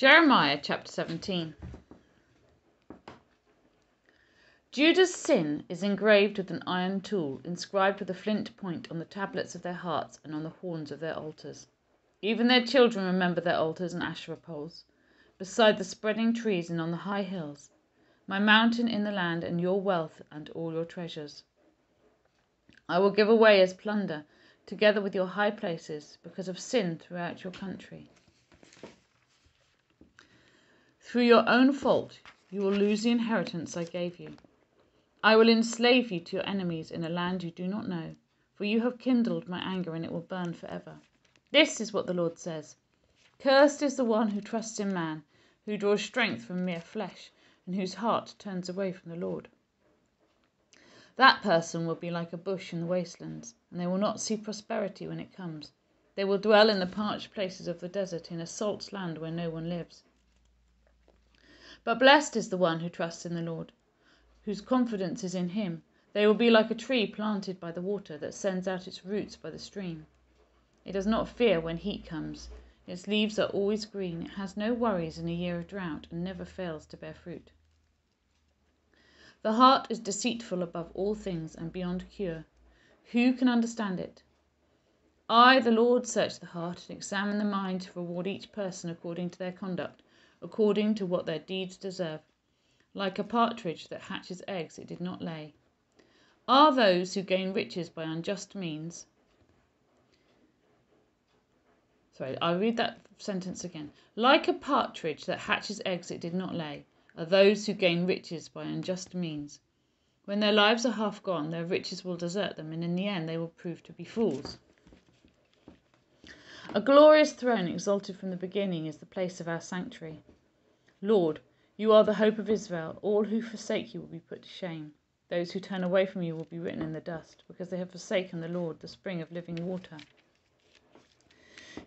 Jeremiah chapter 17. Judah's sin is engraved with an iron tool, inscribed with a flint point on the tablets of their hearts and on the horns of their altars. Even their children remember their altars and Asherah poles, beside the spreading trees and on the high hills, my mountain in the land, and your wealth and all your treasures. I will give away as plunder, together with your high places, because of sin throughout your country. Through your own fault, you will lose the inheritance I gave you. I will enslave you to your enemies in a land you do not know, for you have kindled my anger and it will burn forever. This is what the Lord says Cursed is the one who trusts in man, who draws strength from mere flesh, and whose heart turns away from the Lord. That person will be like a bush in the wastelands, and they will not see prosperity when it comes. They will dwell in the parched places of the desert, in a salt land where no one lives. But blessed is the one who trusts in the Lord, whose confidence is in him. They will be like a tree planted by the water that sends out its roots by the stream. It does not fear when heat comes. Its leaves are always green. It has no worries in a year of drought and never fails to bear fruit. The heart is deceitful above all things and beyond cure. Who can understand it? I, the Lord, search the heart and examine the mind to reward each person according to their conduct according to what their deeds deserve. Like a partridge that hatches eggs it did not lay. Are those who gain riches by unjust means? Sorry, I'll read that sentence again. Like a partridge that hatches eggs it did not lay, are those who gain riches by unjust means. When their lives are half gone, their riches will desert them, and in the end they will prove to be fools. A glorious throne, exalted from the beginning, is the place of our sanctuary. Lord, you are the hope of Israel. All who forsake you will be put to shame. Those who turn away from you will be written in the dust, because they have forsaken the Lord, the spring of living water.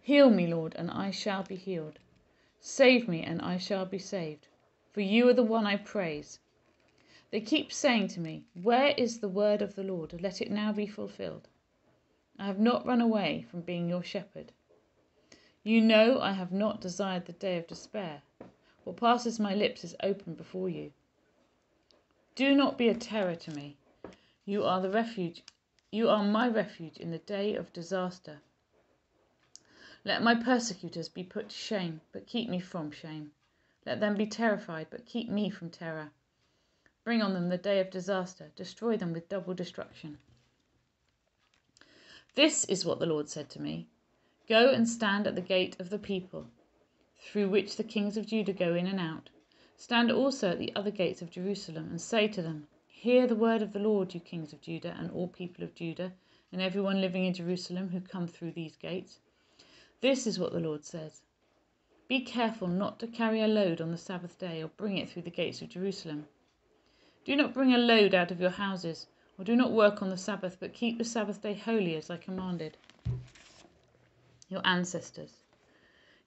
Heal me, Lord, and I shall be healed. Save me, and I shall be saved. For you are the one I praise. They keep saying to me, Where is the word of the Lord? Let it now be fulfilled. I have not run away from being your shepherd. You know I have not desired the day of despair. What passes my lips is open before you. Do not be a terror to me. You are the refuge. You are my refuge in the day of disaster. Let my persecutors be put to shame, but keep me from shame. Let them be terrified, but keep me from terror. Bring on them the day of disaster. Destroy them with double destruction. This is what the Lord said to me Go and stand at the gate of the people, through which the kings of Judah go in and out. Stand also at the other gates of Jerusalem, and say to them, Hear the word of the Lord, you kings of Judah, and all people of Judah, and everyone living in Jerusalem who come through these gates. This is what the Lord says Be careful not to carry a load on the Sabbath day, or bring it through the gates of Jerusalem. Do not bring a load out of your houses, or do not work on the Sabbath, but keep the Sabbath day holy as I commanded your ancestors.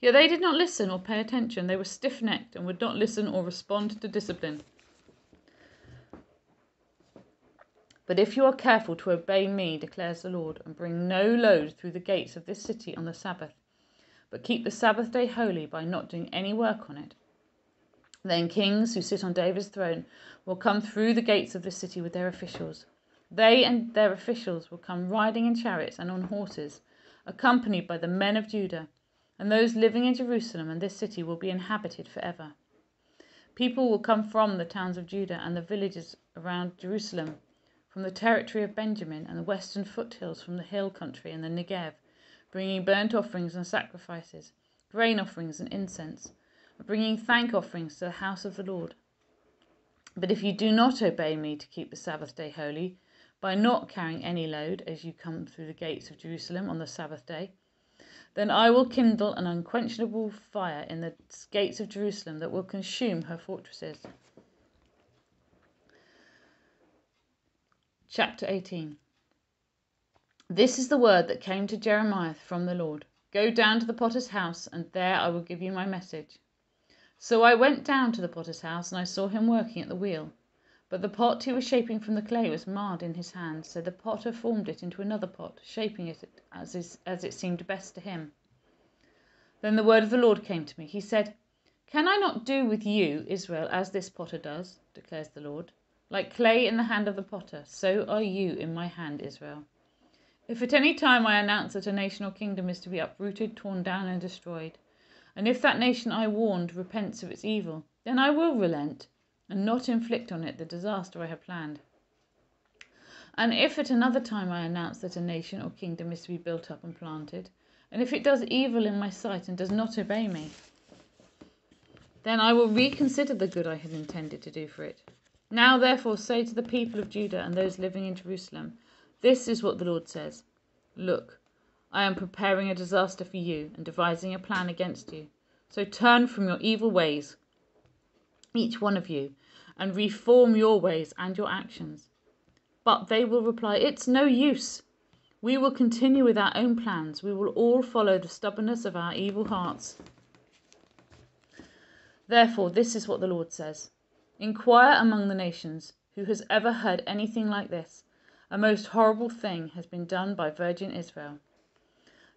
Yet they did not listen or pay attention. They were stiff necked and would not listen or respond to discipline. But if you are careful to obey me, declares the Lord, and bring no load through the gates of this city on the Sabbath, but keep the Sabbath day holy by not doing any work on it, then kings who sit on David's throne will come through the gates of this city with their officials. They and their officials will come riding in chariots and on horses accompanied by the men of Judah, and those living in Jerusalem and this city will be inhabited forever. People will come from the towns of Judah and the villages around Jerusalem, from the territory of Benjamin and the western foothills, from the hill country and the Negev, bringing burnt offerings and sacrifices, grain offerings and incense, and bringing thank offerings to the house of the Lord. But if you do not obey me to keep the Sabbath day holy, by not carrying any load as you come through the gates of Jerusalem on the Sabbath day, then I will kindle an unquenchable fire in the gates of Jerusalem that will consume her fortresses. Chapter 18 This is the word that came to Jeremiah from the Lord Go down to the potter's house, and there I will give you my message. So I went down to the potter's house, and I saw him working at the wheel. But the pot he was shaping from the clay was marred in his hand, so the potter formed it into another pot, shaping it as it seemed best to him. Then the word of the Lord came to me. He said, Can I not do with you, Israel, as this potter does, declares the Lord? Like clay in the hand of the potter, so are you in my hand, Israel. If at any time I announce that a nation or kingdom is to be uprooted, torn down, and destroyed, and if that nation I warned repents of its evil, then I will relent and not inflict on it the disaster I have planned. And if at another time I announce that a nation or kingdom is to be built up and planted, and if it does evil in my sight and does not obey me, then I will reconsider the good I had intended to do for it. Now, therefore, say to the people of Judah and those living in Jerusalem, this is what the Lord says Look, I am preparing a disaster for you and devising a plan against you. So turn from your evil ways, each one of you, and reform your ways and your actions. But they will reply, It's no use. We will continue with our own plans. We will all follow the stubbornness of our evil hearts. Therefore, this is what the Lord says Inquire among the nations who has ever heard anything like this a most horrible thing has been done by virgin Israel.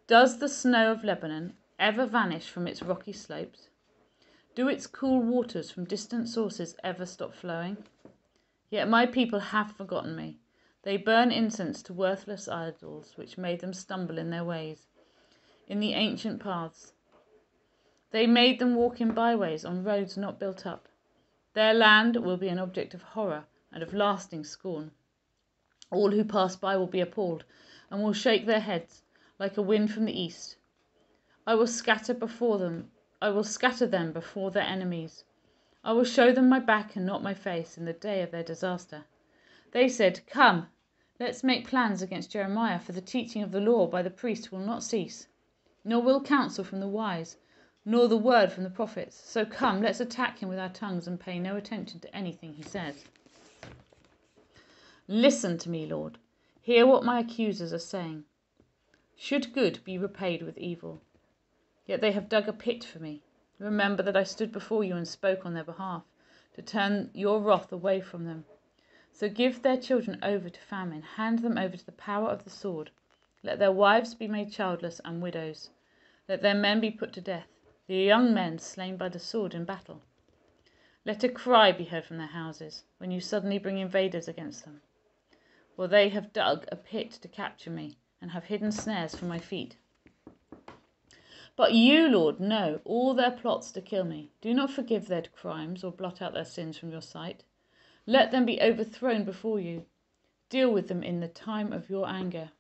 Does the snow of Lebanon ever vanish from its rocky slopes? Do its cool waters from distant sources ever stop flowing? Yet my people have forgotten me. They burn incense to worthless idols, which made them stumble in their ways, in the ancient paths. They made them walk in byways on roads not built up. Their land will be an object of horror and of lasting scorn. All who pass by will be appalled, and will shake their heads like a wind from the east. I will scatter before them, I will scatter them before their enemies. I will show them my back and not my face in the day of their disaster. They said, Come, let's make plans against Jeremiah, for the teaching of the law by the priest will not cease, nor will counsel from the wise, nor the word from the prophets. So come, let's attack him with our tongues and pay no attention to anything he says. Listen to me, Lord. Hear what my accusers are saying. Should good be repaid with evil? Yet they have dug a pit for me. Remember that I stood before you and spoke on their behalf, to turn your wrath away from them. So give their children over to famine, hand them over to the power of the sword. Let their wives be made childless and widows. Let their men be put to death, their young men slain by the sword in battle. Let a cry be heard from their houses when you suddenly bring invaders against them for they have dug a pit to capture me, and have hidden snares for my feet. But you, Lord, know all their plots to kill me. Do not forgive their crimes or blot out their sins from your sight. Let them be overthrown before you. Deal with them in the time of your anger.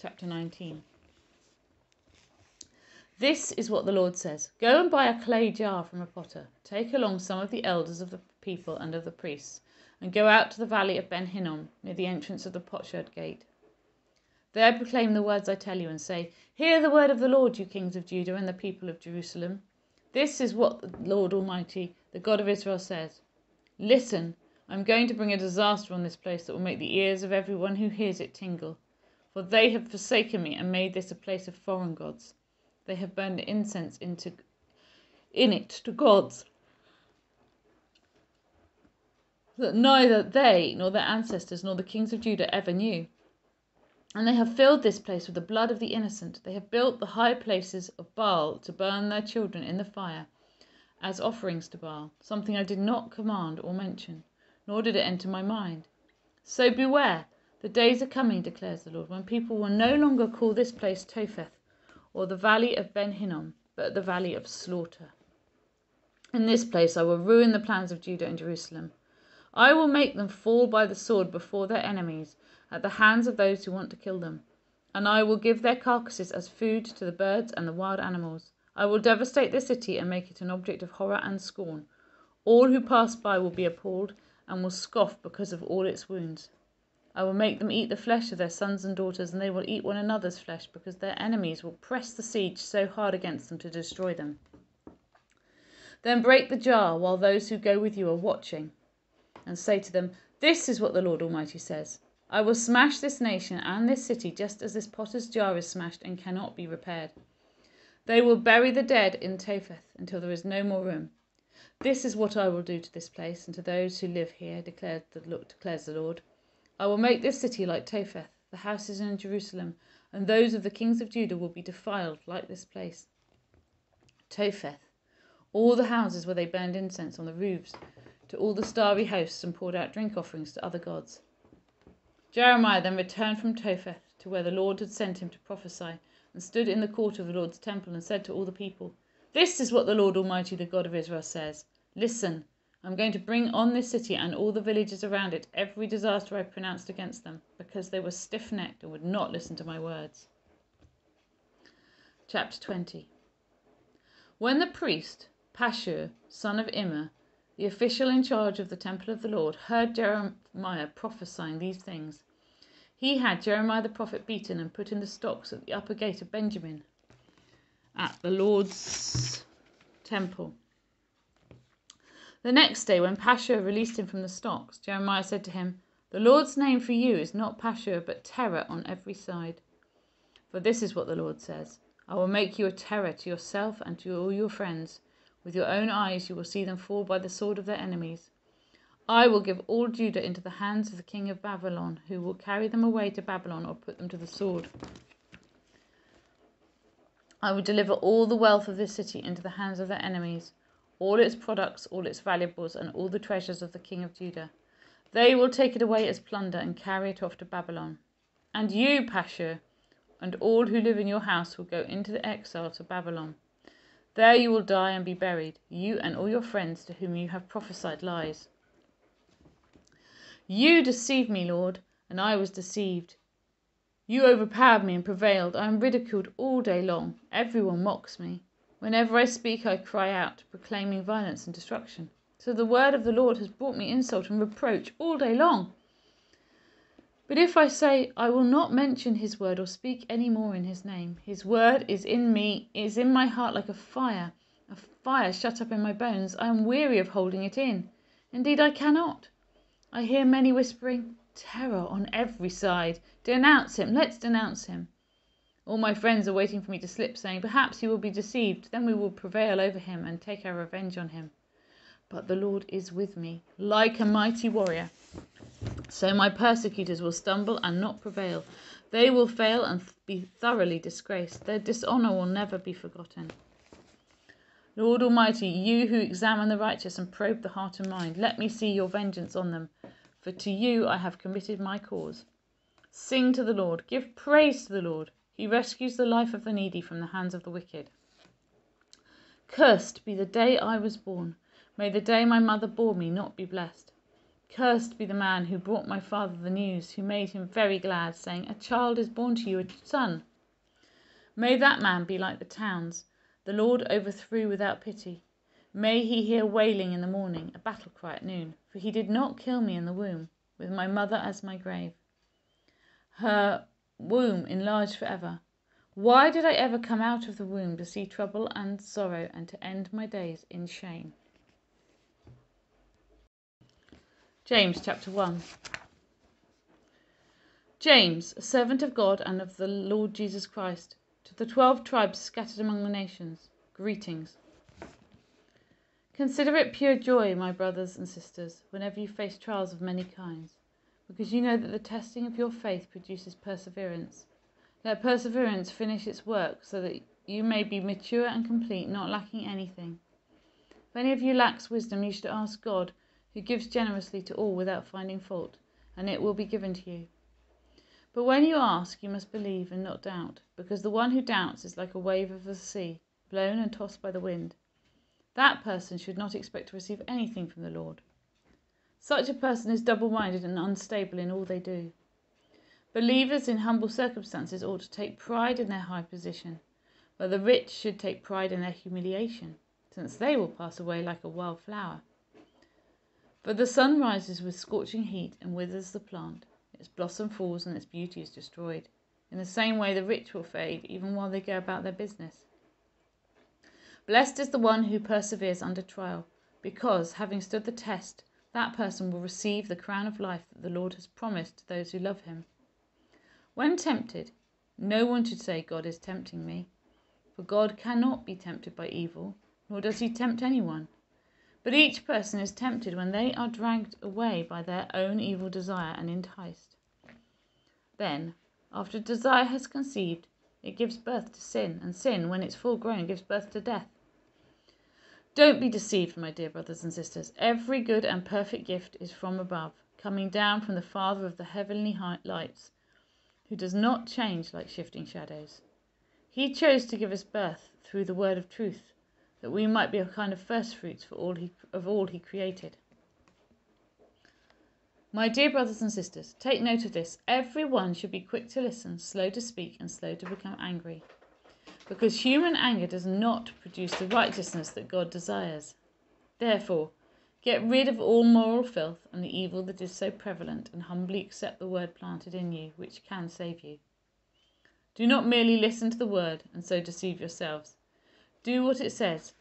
Chapter 19 This is what the Lord says Go and buy a clay jar from a potter. Take along some of the elders of the people and of the priests and go out to the valley of Ben Hinnom, near the entrance of the potsherd gate. There proclaim the words I tell you, and say, Hear the word of the Lord, you kings of Judah and the people of Jerusalem. This is what the Lord Almighty, the God of Israel, says Listen, I am going to bring a disaster on this place that will make the ears of every one who hears it tingle. For they have forsaken me and made this a place of foreign gods. They have burned incense into, in it to gods that neither they nor their ancestors nor the kings of Judah ever knew. And they have filled this place with the blood of the innocent. They have built the high places of Baal to burn their children in the fire as offerings to Baal, something I did not command or mention, nor did it enter my mind. So beware, the days are coming, declares the Lord, when people will no longer call this place Topheth or the valley of Ben Hinnom, but the valley of slaughter. In this place I will ruin the plans of Judah and Jerusalem. I will make them fall by the sword before their enemies, at the hands of those who want to kill them. And I will give their carcasses as food to the birds and the wild animals. I will devastate the city and make it an object of horror and scorn. All who pass by will be appalled and will scoff because of all its wounds. I will make them eat the flesh of their sons and daughters, and they will eat one another's flesh, because their enemies will press the siege so hard against them to destroy them. Then break the jar while those who go with you are watching and say to them, This is what the Lord Almighty says I will smash this nation and this city just as this potter's jar is smashed and cannot be repaired. They will bury the dead in Topheth until there is no more room. This is what I will do to this place and to those who live here, declared the, declares the Lord. I will make this city like Topheth, the houses in Jerusalem, and those of the kings of Judah will be defiled like this place. Topheth, all the houses where they burned incense on the roofs, to all the starry hosts and poured out drink offerings to other gods. Jeremiah then returned from Topheth to where the Lord had sent him to prophesy, and stood in the court of the Lord's temple and said to all the people, This is what the Lord Almighty, the God of Israel, says Listen, I am going to bring on this city and all the villages around it every disaster I pronounced against them, because they were stiff necked and would not listen to my words. Chapter 20 When the priest, Pashur, son of Immer, the official in charge of the temple of the Lord, heard Jeremiah prophesying these things. He had Jeremiah the prophet beaten and put in the stocks at the upper gate of Benjamin at the Lord's temple. The next day, when Pashur released him from the stocks, Jeremiah said to him, The Lord's name for you is not Pashur, but terror on every side. For this is what the Lord says I will make you a terror to yourself and to all your friends. With your own eyes you will see them fall by the sword of their enemies. I will give all Judah into the hands of the king of Babylon, who will carry them away to Babylon or put them to the sword. I will deliver all the wealth of this city into the hands of their enemies, all its products, all its valuables, and all the treasures of the king of Judah. They will take it away as plunder and carry it off to Babylon. And you, Pashur, and all who live in your house will go into the exile to Babylon. There you will die and be buried, you and all your friends to whom you have prophesied lies. You deceived me, Lord, and I was deceived. You overpowered me and prevailed. I am ridiculed all day long. Everyone mocks me. Whenever I speak, I cry out, proclaiming violence and destruction. So the word of the Lord has brought me insult and reproach all day long. But if I say, I will not mention his word or speak any more in his name, his word is in me, is in my heart like a fire, a fire shut up in my bones. I am weary of holding it in. Indeed, I cannot. I hear many whispering, Terror on every side. Denounce him, let's denounce him. All my friends are waiting for me to slip, saying, Perhaps he will be deceived, then we will prevail over him and take our revenge on him. But the Lord is with me, like a mighty warrior. So my persecutors will stumble and not prevail. They will fail and be thoroughly disgraced. Their dishonor will never be forgotten. Lord Almighty, you who examine the righteous and probe the heart and mind, let me see your vengeance on them, for to you I have committed my cause. Sing to the Lord, give praise to the Lord. He rescues the life of the needy from the hands of the wicked. Cursed be the day I was born. May the day my mother bore me not be blessed. Cursed be the man who brought my father the news, who made him very glad, saying, A child is born to you, a son. May that man be like the towns the Lord overthrew without pity. May he hear wailing in the morning, a battle cry at noon, for he did not kill me in the womb, with my mother as my grave. Her womb enlarged forever. Why did I ever come out of the womb to see trouble and sorrow and to end my days in shame? James chapter 1 James, a servant of God and of the Lord Jesus Christ, to the twelve tribes scattered among the nations, greetings. Consider it pure joy, my brothers and sisters, whenever you face trials of many kinds, because you know that the testing of your faith produces perseverance. Let perseverance finish its work, so that you may be mature and complete, not lacking anything. If any of you lacks wisdom, you should ask God who gives generously to all without finding fault, and it will be given to you. But when you ask, you must believe and not doubt, because the one who doubts is like a wave of the sea, blown and tossed by the wind. That person should not expect to receive anything from the Lord. Such a person is double minded and unstable in all they do. Believers in humble circumstances ought to take pride in their high position, but the rich should take pride in their humiliation, since they will pass away like a wild flower. For the sun rises with scorching heat and withers the plant, its blossom falls and its beauty is destroyed. In the same way, the rich will fade even while they go about their business. Blessed is the one who perseveres under trial, because, having stood the test, that person will receive the crown of life that the Lord has promised to those who love him. When tempted, no one should say, God is tempting me. For God cannot be tempted by evil, nor does he tempt anyone. But each person is tempted when they are dragged away by their own evil desire and enticed. Then, after desire has conceived, it gives birth to sin, and sin, when it's full grown, gives birth to death. Don't be deceived, my dear brothers and sisters. Every good and perfect gift is from above, coming down from the Father of the heavenly lights, who does not change like shifting shadows. He chose to give us birth through the word of truth, that we might be a kind of first fruits for all he, of all he created. My dear brothers and sisters, take note of this. Every one should be quick to listen, slow to speak, and slow to become angry because human anger does not produce the righteousness that God desires. Therefore, get rid of all moral filth and the evil that is so prevalent, and humbly accept the word planted in you, which can save you. Do not merely listen to the word and so deceive yourselves. Do what it says.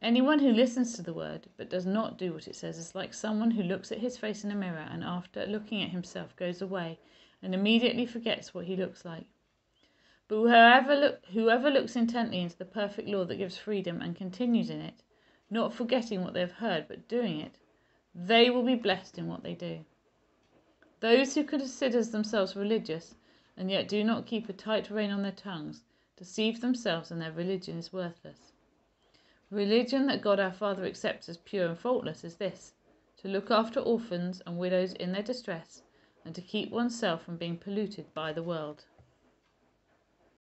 Anyone who listens to the word but does not do what it says is like someone who looks at his face in a mirror and after looking at himself goes away and immediately forgets what he looks like. But whoever, look, whoever looks intently into the perfect law that gives freedom and continues in it, not forgetting what they have heard but doing it, they will be blessed in what they do. Those who consider themselves religious and yet do not keep a tight rein on their tongues deceive themselves and their religion is worthless. Religion that God our Father accepts as pure and faultless is this to look after orphans and widows in their distress and to keep oneself from being polluted by the world.